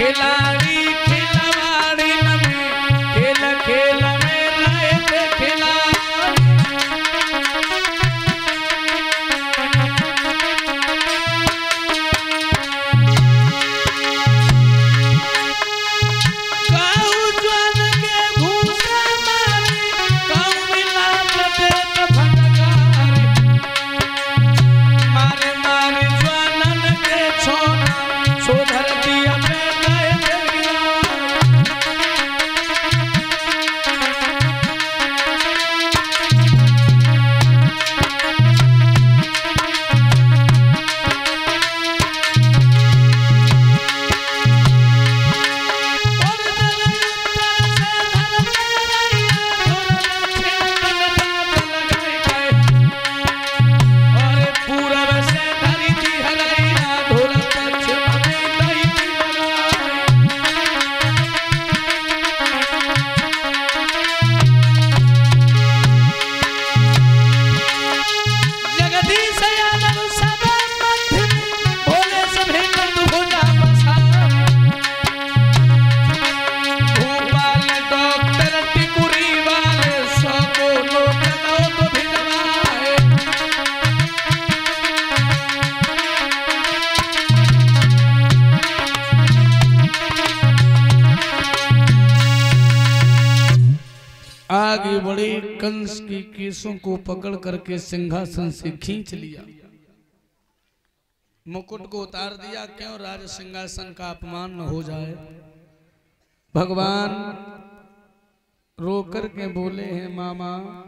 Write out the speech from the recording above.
que la vida आगे बड़े कंस के केसों को पकड़ करके सिंहासन से खींच लिया। मुकुट को उतार दिया, क्यों राज सिंहासन का अपमान न हो जाए? भगवान रोकर के बोले हैं, मामा